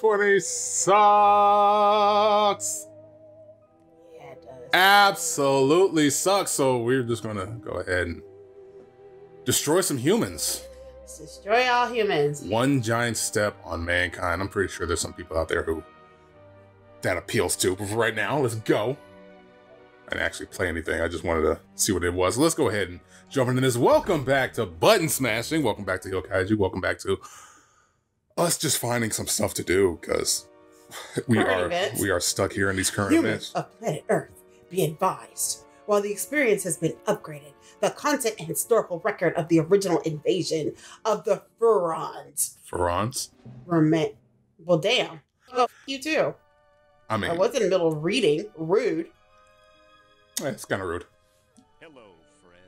2020 sucks. Yeah, it does. Absolutely sucks. So we're just gonna go ahead and destroy some humans. Let's destroy all humans. One giant step on mankind. I'm pretty sure there's some people out there who that appeals to. But for right now, let's go. I didn't actually play anything. I just wanted to see what it was. Let's go ahead and jump into this. Welcome back to Button Smashing. Welcome back to Heel Kaiju. Welcome back to us just finding some stuff to do because we Current are events. we are stuck here in these current Humans events. of planet Earth, be advised. While the experience has been upgraded, the content and historical record of the original invasion of the Furons Ferons. remain. Well, damn. Oh, you too. I mean, I was in the middle of reading. Rude. eh, it's kind of rude. Hello, friends.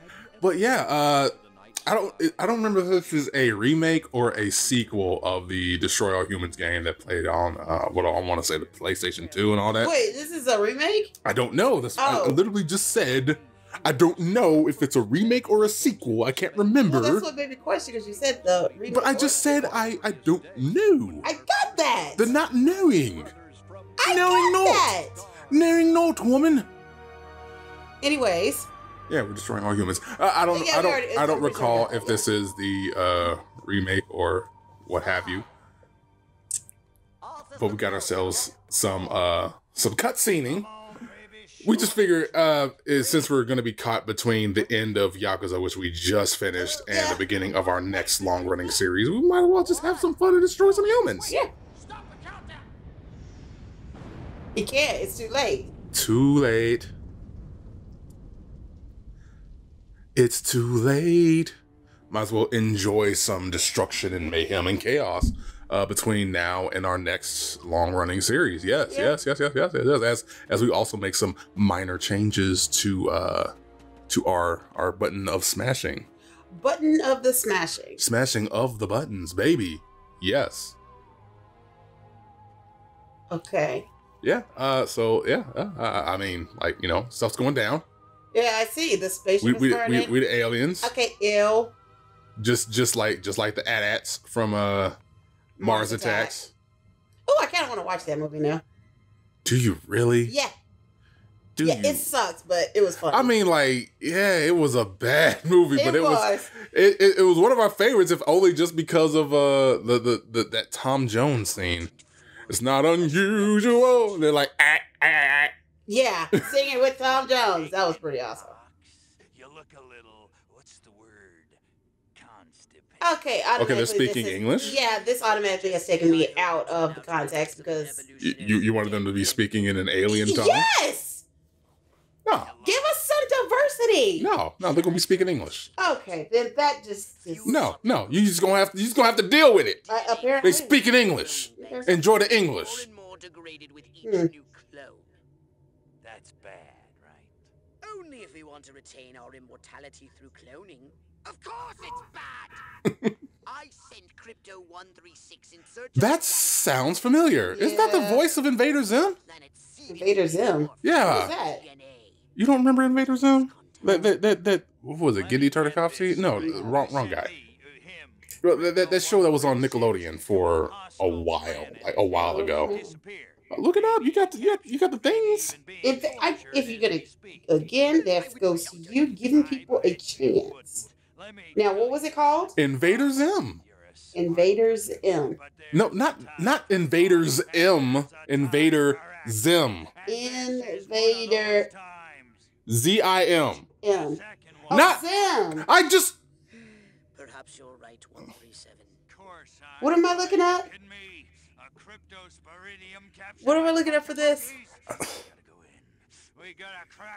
Have you ever But yeah, uh, the night I don't I don't remember if this is a remake or a sequel of the Destroy All Humans game that played on uh what I want to say the PlayStation 2 and all that. Wait, this is a remake? I don't know. This I- I Oh. literally just said I don't know if it's a remake or a sequel. I can't remember. Well, that's what made me question because you said the remake. but I just said. I I don't know. I got that. the not knowing. I knowing got not. that. Knowing not, woman. Anyways, Yeah, we're destroying all humans. Uh, I don't. Yeah, I don't. already- I don't recall if this is the uh, remake or what have you. But we got ourselves some uh, some cutscening. We just figured, uh, is, since we're going to be caught between the end of Yakuza, which we just finished, and Yeah. the beginning of our next long-running series, we might as well just have some fun and destroy some humans. yeah. You can't. It's too late. Too late. It's too late. Might as well enjoy some destruction and mayhem and chaos uh, between now and our next long-running series. Yes, Yeah. yes, yes, yes, yes, yes. As as we also make some minor changes to uh to our our button of smashing, Button of the smashing. smashing of the buttons, baby. Yes. Okay. Yeah. Uh. So yeah. Uh, I I mean, like you know, stuff's going down. Yeah, I see. The spaceship We we we, we the aliens. okay, ill. just just like just like the AT-ATs from uh Mars, Attacks. Oh, I kind of want to watch that movie now. Do you really? Yeah, Do yeah, you? it sucks, but it was fun. I mean, like, yeah, it was a bad movie, it but it was, was. it, it, it was one of our favorites, if only just because of uh the, the the that Tom Jones scene. It's not unusual. They're like, ah, ah, ah. Yeah, singing with Tom Jones. That was pretty awesome. You look a little, what's the word? Constipated. Okay, Okay, they're speaking is- English? Yeah, this automatically has taken me out of the context because You, you you wanted them to be speaking in an alien tongue? yes, No, give us some diversity. no, no. They're gonna be speaking English. Okay, then that just, just No, no. You just gonna have to. You just gonna have to deal with it. I, apparently They speak in English. Enjoy the More English. and more degraded with each Hmm. New clone. That's bad, right? Only if we want to retain our immortality through cloning. Of course it's bad! I sent Crypto 136 in search of That sounds familiar. Isn't that the voice of Invader Zim? Invader Zim. Yeah. That? You don't remember Invader Zim? That that that, that what was it? Genndy Tartakovsky? No, wrong wrong guy. That, that, that show that was on Nickelodeon for a while, like a while ago. Look it up. You got the, you got, you got the things. If I, if you're gonna again, that goes to you giving people a chance. Now, what was it called? Invader Zim. Invaders M. No, not not Invaders M. Invader Zim. Invader Z I M. M. Oh, Not- Zim. I just Perhaps you're right, 137. What am I looking at? What am I looking at for this?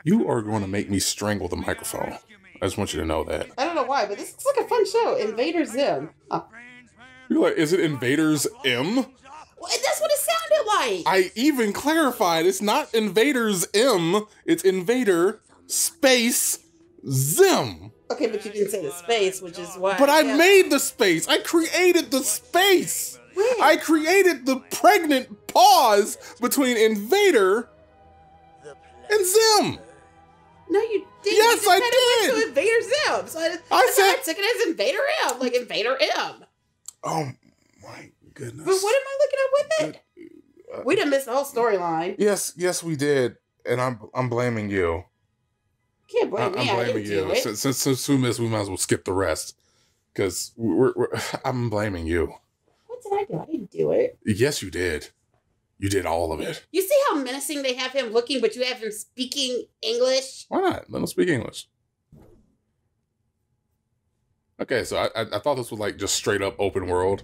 you are going to make me strangle the microphone. I just want you to know that. I don't know why, but this looks like a fun show. Invaders Zim. Oh, You're like, is it Invaders M? well, that's what it sounded like. I even clarified it's not Invaders M, it's Invader Space Zim. Okay, but you didn't say the space, which is why. But I yeah. made the space. I created the space. Where? I created the pregnant pause between Invader and Zim. No, you didn't. Yes, you I did. went to Invader Zim. So I, I I, said- I took it as Invader M, like Invader M. Oh my goodness. But what am I looking up with it? Uh, We done missed the whole storyline. yes, yes, we did, and I'm I'm blaming you. Can't blame I- me. I'm I blaming didn't do you. it. Since, since since we missed, we might as well skip the rest because we're, we're. I'm blaming you. I do? I didn't do it. Yes, you did. You did all of it. You see how menacing they have him looking, but you have him speaking English? Why not? Let him speak English. Okay, so I, I I thought this was like just straight up open world,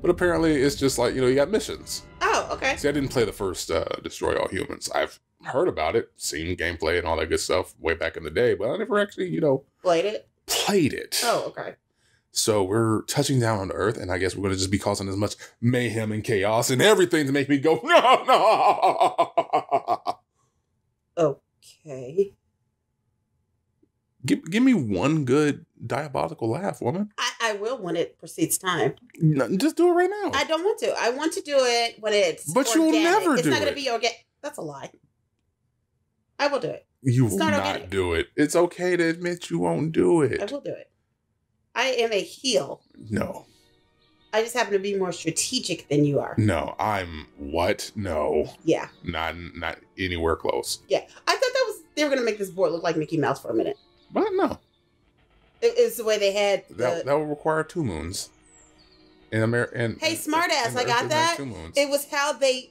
but apparently it's just like you know you got missions. Oh, okay. See, I didn't play the first uh, Destroy All Humans. I've heard about it, seen gameplay and all that good stuff way back in the day, but I never actually you know Played it. played it. Oh, okay. So we're touching down on Earth, and I guess we're going to just be causing as much mayhem and chaos and everything to make me go no no. Okay. Give give me one good diabolical laugh, woman. I, I will when it proceeds time. No, just do it right now. I don't want to. I want to do it when it's. But you'll organic. never It's do not going to be organic. That's a lie. I will do it. you it's will not not do it. It's okay to admit you won't do it. I will do it. I am a heel. No, I just happen to be more strategic than you are. no, I'm what? No, Yeah. not not anywhere close. Yeah. I thought that was they were gonna make this board look like Mickey Mouse for a minute. But no, It, it's the way they had the, that that would require two moons. In America, and Hey, smartass, I got that. Two moons. it was how they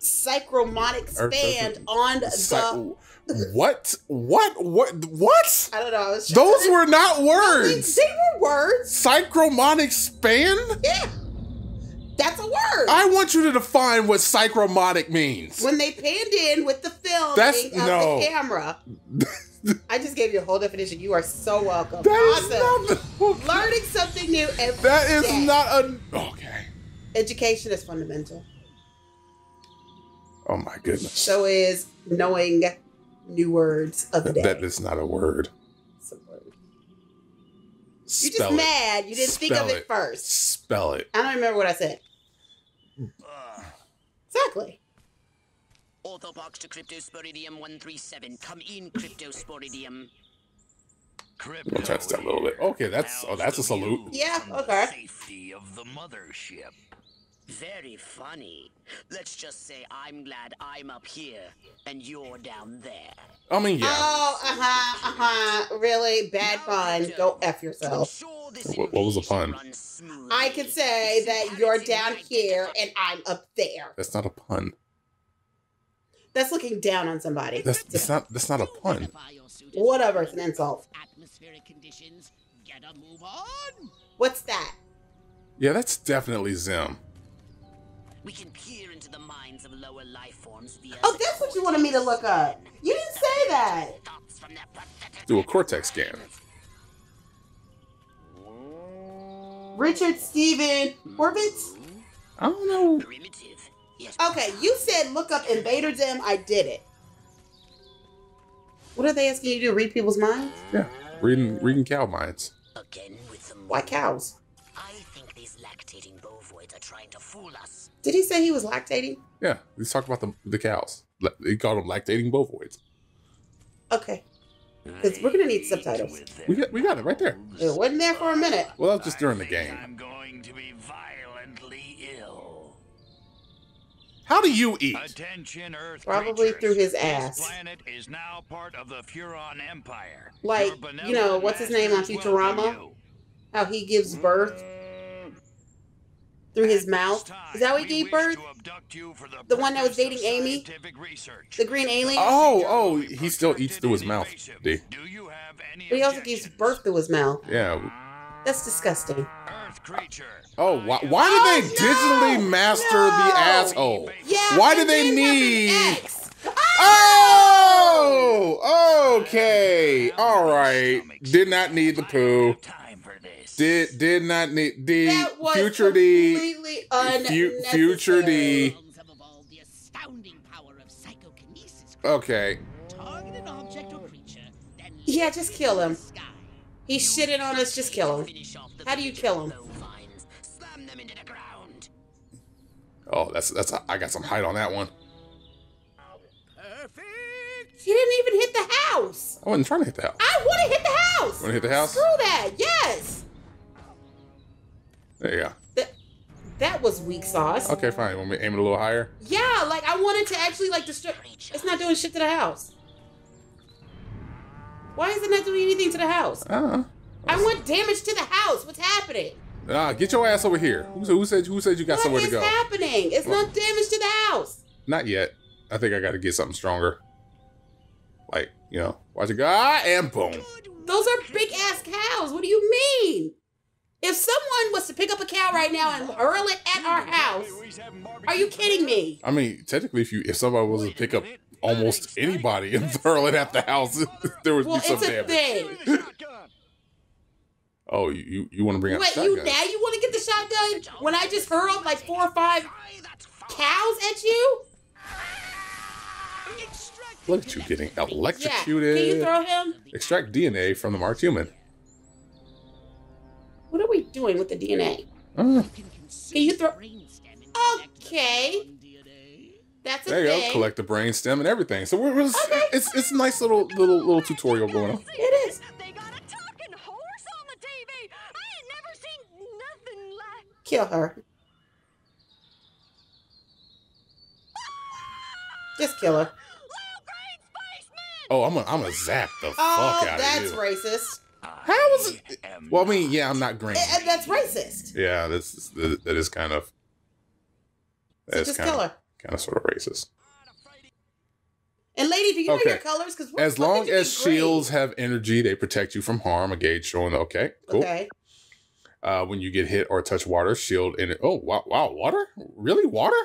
psychromonic span spanned doesn't- on the Psy- what? What? What? What? I don't know. I was Those trying were not to- words. They, they were words. Psychromonic span? Yeah. That's a word. I want you to define what psychromotic means. when they panned in with the film That's- of no. the camera. I just gave you a whole definition. You are so welcome. That is awesome. not. Learning something new every That is day. not a. Okay. Education is fundamental. Oh my goodness. So is knowing new words of the day. That is not a word. It's a word. You're just it. mad. You didn't think of it it. first. Spell it. I don't remember what I said. Ugh. Exactly. Orthopox to Cryptosporidium 137. Come in, Cryptosporidium. Crypto gonna touch that a little bit. Okay, that's- oh, that's a salute. Yeah, okay. Safety of the mothership. Very funny. Let's just say I'm glad I'm up here and you're down there. I mean, yeah. Oh, uh huh, uh huh. Really? Bad pun. Go F yourself. What- what was the pun? I could say that you're down here and I'm up there. That's not a pun. That's looking down on somebody. That's, that's not. That's not a pun. Whatever, it's an insult. Atmospheric conditions. Get a move on. What's that? Yeah, that's definitely Zim. We can peer into the minds of lower life forms via Oh, that's what you wanted me to look up. You didn't say that. thoughts from their pathetic Do a cortex scan. Richard Steven Horvitz? I don't know. primitive. Yes. Okay, you said look up Invader Zim. I did it. What are they asking you to do? Read people's minds? Yeah, reading reading cow minds. Again with the Why cows? I think these lactating bovoids are trying to fool us. Did he say he was lactating? Yeah, he's talking about the the cows. La- They call them lactating bovoids. Okay. Because we're gonna need subtitles. We got we got it right there. It wasn't there for a minute. Well, that was just during the game. I'm going to be violently ill. How do you eat? Attention, Earth Probably creatures. through his This ass. planet is now part of the Furon Empire. Like, you know, what's his name on Futurama? How he gives birth through his mouth. Is that how he time, gave birth? wish to abduct you for The one that was dating Amy? research. The green alien? Oh, oh, he still eats through his mouth. D. Do you have any But he also gives birth through his mouth. Yeah. That's disgusting. Earth creature. Oh, why, why did they Oh, digitally master no. the asshole? Yeah. Why and do they then have an need- X. Oh! oh, okay, all right. Did not need the poo. Time for this. Did did not need the That was future D. completely Fu- unnecessary. future D. Drones have evolved the astounding power of psychokinesis. Okay, Target an object or creature, then Yeah, just kill him. He shitted on us. Just kill him. Finish off the How do you kill him? Slam them into the ground. Oh, that's that's I got some height on that one. Perfect. He didn't even hit the house. I wasn't trying to hit the house. I want to hit the house. Want to hit the house? Screw that. Yes. There you go. That, that was weak sauce. Okay, fine. You want me to aim it a little higher? Yeah, like I wanted to actually like destroy. It's not doing shit to the house. Why is it not doing anything to the house? Uh, huh. I want damage to the house. What's happening? ah, get your ass over here. Who, who said who said you got What somewhere to go? go? happening? It's What? not damage to the house. Not yet. I think I got to get something stronger. Like you know, watch it go. Ah, and boom. Those are big ass cows. What do you mean? If someone was to pick up a cow right now and hurl it at our house, are you kidding me? I mean, technically, if you if somebody was to pick up almost anybody and hurl it at the house, there would Well, be some damage. thing. Oh, you you, you want to bring out Wait, the you shotgun? now you want to get the shotgun when I just hurled like four or five cows at you? Look at you getting Yeah. electrocuted. Can you throw him? Extract DNA from the marked human. What are we doing with the DNA? Ah, Can you throw? Okay. That's a there you thing. go. Collect the brain stem and everything. So we're, we're Okay. it's it's a nice little little little tutorial going on. It is. They got a talking horse on the TV. I ain't never seen nothing like. Kill her. Just kill her. Little green spaceman. Oh, I'm gonna I'm gonna zap the Oh, fuck out that's of you. Oh, that's racist. How is it? Well, I mean, yeah, I'm not green. Eh, that's racist. Yeah, this that is kind of So that's just kind kill of her. kind of sort of racist. And lady, do you know your colors? Because As long as shields have energy, they protect you from harm. A gauge showing okay, cool. Okay. Uh, when you get hit or touch water, shield in it. Oh wow, wow, water? Really, water?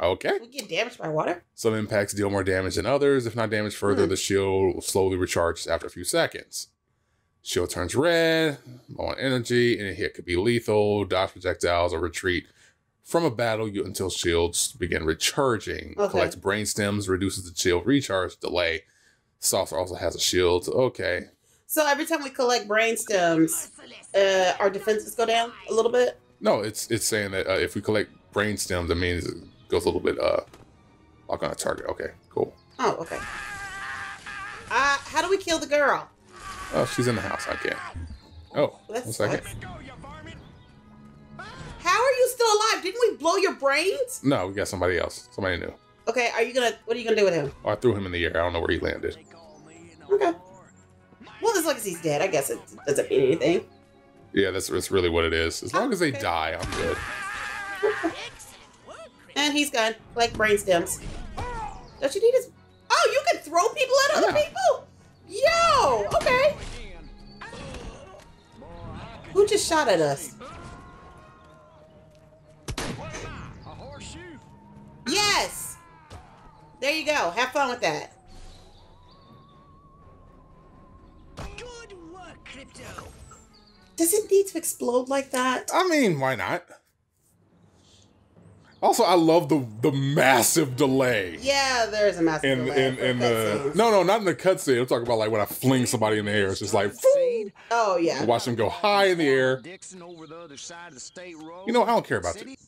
Okay. We get damaged by water. Some impacts deal more damage than others. If not damaged further, Hmm. the shield will slowly recharge after a few seconds. Shield turns red, low on energy, and a hit could be lethal, dodge projectiles, or retreat from a battle you, until shields begin recharging. Okay. Collects brain stems, reduces the shield recharge delay. Saucer also has a shield. Okay. So every time we collect brain stems, uh, our defenses go down a little bit. No, it's it's saying that uh, if we collect brain stems, that means it goes a little bit uh lock on a target. Okay, cool. Oh, okay. Uh, how do we kill the girl? Oh, she's in the house. I can't. Oh, That one second. sucks. How are you still alive? Didn't we blow your brains? No, we got somebody else. Somebody new. Okay, are you gonna? What are you gonna do with him? Oh, I threw him in the air. I don't know where he landed. Okay. Well, as long as he's dead, I guess it doesn't mean anything. Yeah, that's, that's really what it is. As long as they Okay. die, I'm good. And he's gone. Like brain stems. Don't you need his? Oh, you can throw people at other Yeah. people. Yo, okay. Who just shot at us? Yes. There you go. Have fun with that. Good work, Crypto. Does it need to explode like that? I mean, why not? Also, I love the the massive delay. Yeah, there's a massive In delay in in the cutscenes. no no not in the cutscene. I'm talking about like when I fling somebody in the air. It's just like Seed. Oh yeah. watch them go high in the air. Dixon over the other side of the state road. You know, I don't care about City- it.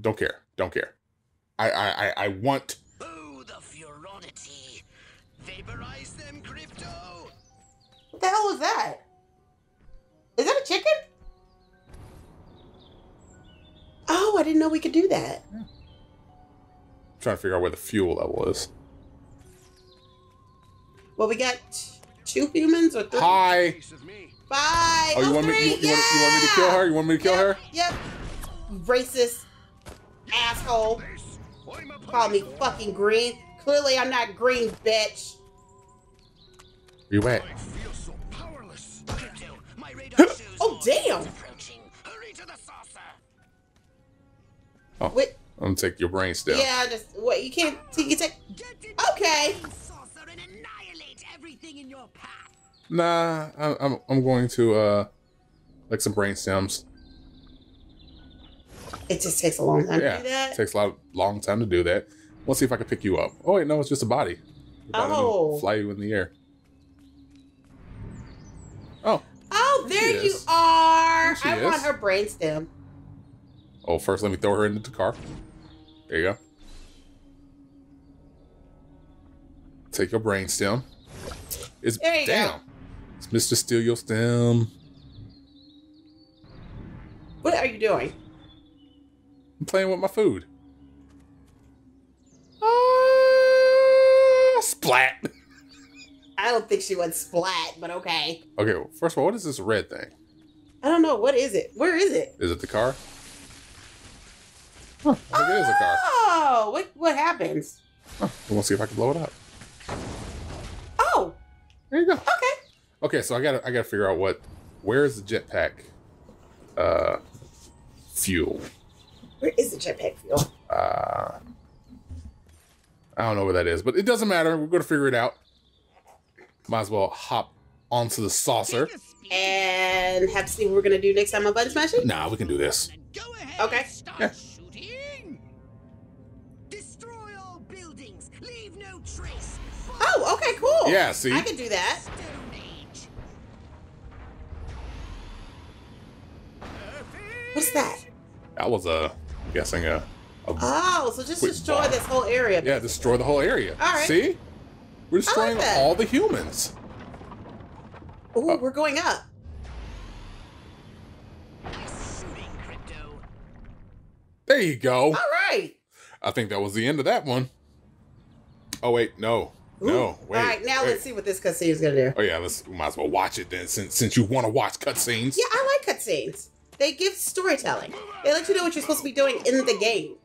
Don't care. Don't care. I I I, I want. Oh, the furonity. Vaporize them, Crypto. What the hell was that? Is that a chicken? Oh, I didn't know we could do that. trying to figure out where the fuel level is. Well, we got two humans or three. Hi. Piece of me. Bye. Oh, you Oh, want me? You, you, want, you want me to kill her? You want me to kill her? Yep. Racist asshole. What am I Call me fucking green. Clearly, I'm not green, bitch. Where you at? Oh, I feel Wait. I'm gonna take your brain stem. Yeah, just what you can't. You take. It Okay. to the saucer and annihilate everything in your path. Nah, I'm, I'm I'm going to uh like some brain stems. It just takes a long time Yeah, to do that. takes a lot of, long time to do that. Let's see if I can pick you up. Oh wait, no, it's just a body. The body will Oh. fly you in the air. Oh, Oh, There you are. I want is. her brainstem. Oh, first let me throw her into the car. There you go. Take your brain stem. It's you go. damn. It's Mr. Steal Your Stem. What are you doing? I'm playing with my food. Ah, splat. I don't think she went splat, but okay. Okay, well, first of all, what is this red thing? I don't know. What is it? Where is it? Is it the car? Huh, I think it is a car. Oh, what what happens? Huh, we'll see if I can blow it up. Oh, There you go. okay. Okay, so I gotta I gotta figure out what where is the jetpack uh fuel? Where is the jetpack fuel? Uh I don't know where that is, but it doesn't matter. We're gonna figure it out. Might as well hop onto the saucer. Take a speed And have to see what we're gonna do next time on Button Smashing. Nah, we can do this. go ahead Okay. and start Yeah. Cool. Yeah, see? I can do that. What's that? That was a I'm guessing a, a Oh, so just destroy this whole area. yeah, destroy the whole area. All right. See? We're destroying that. all the humans. Ooh, Oh. we're going up. Nice shooting, Crypto. There you go. All right. I think that was the end of that one. Oh wait, no. Ooh. No, wait. All right, now wait. let's see what this cutscene is gonna do. Oh yeah, let's we might as well watch it then since since you want to watch cutscenes. Yeah, I like cutscenes. They give storytelling. They let you know what you're supposed to be doing in the game.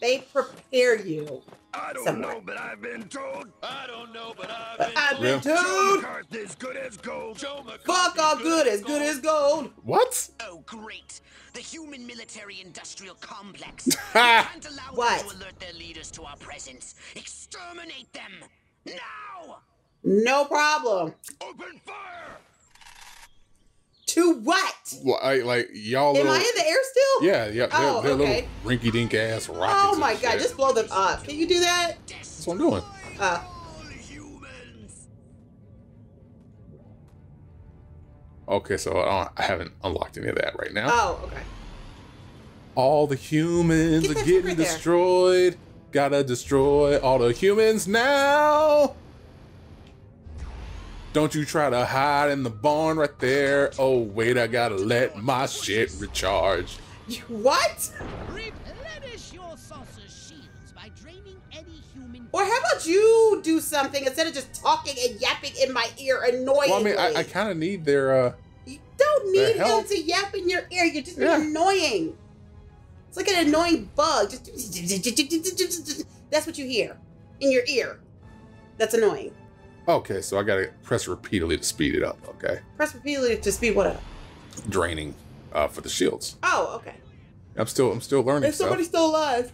They prepare you. I don't Somewhat. know, but I've been told. I don't know, but I've But been I've told. been Yeah. told, is good as gold. Fuck all good as good as gold. What? Oh, great. The human military industrial complex. Ha! Can't allow What? them to alert their leaders to our presence. Exterminate them. Now! No problem. Open fire! To what? Well, I, like y'all. Am Little, I in the air still? Yeah, yeah. They're, Oh, they're okay. little rinky-dink ass rockets. Oh my god, shit. just blow them up. Can you do that? That's what I'm doing. Uh, Okay, so I, don't, I haven't unlocked any of that right now. oh, okay. all the humans Get are getting right there. Destroyed. Gotta destroy all the humans now. Don't you try to hide in the barn right there. Oh, wait, I gotta let my shit recharge. What? Replenish your saucer's shields by draining any human. Or how about you do something instead of just talking and yapping in my ear annoyingly? Well, I mean, I, I kind of need their, uh, You don't need The him to yap in your ear. You're just Yeah. annoying. It's like an annoying bug. Just that's what you hear in your ear. That's annoying. okay, so I gotta press repeatedly to speed it up, okay? Press repeatedly to speed what up? Draining, uh, for the shields. Oh, okay. I'm still, I'm still learning If stuff. somebody's still alive,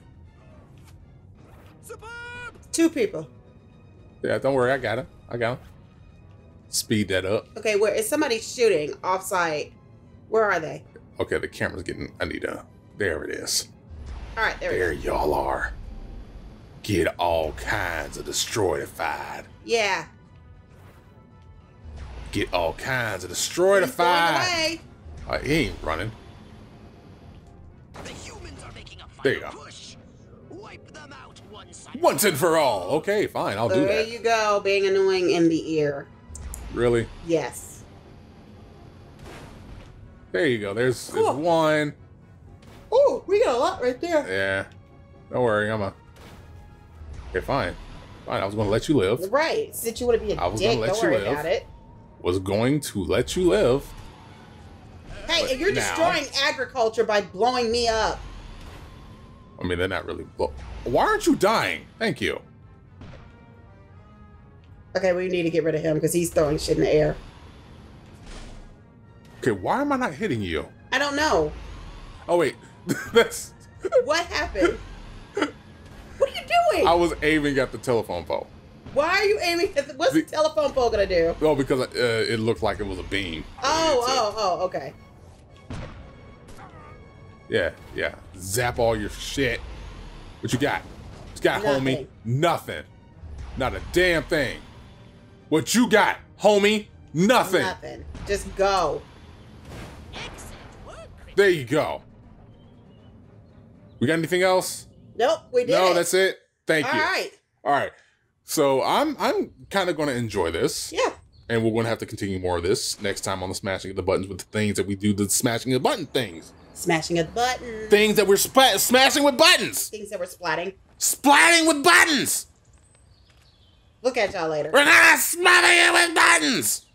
Superb! two people. Yeah, don't worry, I got it. I got it. Speed that up. Okay, where is somebody shooting off site? Where are they? Okay, the camera's getting, I need a, there it is. All right, there we There go. y'all are. Get all kinds of destroyedified. Yeah. Get all kinds of He's going destroyedified. away. Uh, he ain't running. The humans are making a There you go. push. Wipe them out once Once and for all. Okay, fine. I'll do that. There you go, being annoying in the ear. Really? Yes. There you go. There's, Cool. there's one. We got a lot right there. Yeah. Don't worry. I'm a. Okay, fine. Fine. I was going to let you live. Right. Since you want to be a I was dick, gonna let don't you worry live. about it. Was going to let you live. Hey, But if you're now- destroying agriculture by blowing me up, I mean, they're not really. Well, why aren't you dying? Thank you. okay, we need to get rid of him because he's throwing shit in the air. Okay, why am I not hitting you? I don't know Oh wait, that's. what happened. what are you doing? I was aiming at the telephone pole. Why are you aiming at the, what's the The- telephone pole gonna do? Well, because uh, it looked like it was a beam. Oh, oh, oh, okay. Yeah, yeah. Zap all your shit. What you got? What you got, homie? Nothing. Nothing. Not a damn thing. What you got, homie? Nothing. Nothing. Just go. There you go. We got anything else? Nope, we did no, it. that's it. Thank All you. All right. All right. So I'm I'm kind of going to enjoy this, Yeah. and we're going to have to continue more of this next time on the smashing of the buttons with the things that we do the smashing of the button things. Smashing a buttons. Things that we're spa- smashing with buttons. Things that we're splatting. Splatting with buttons. Look at y'all later. We're not smashing it with buttons.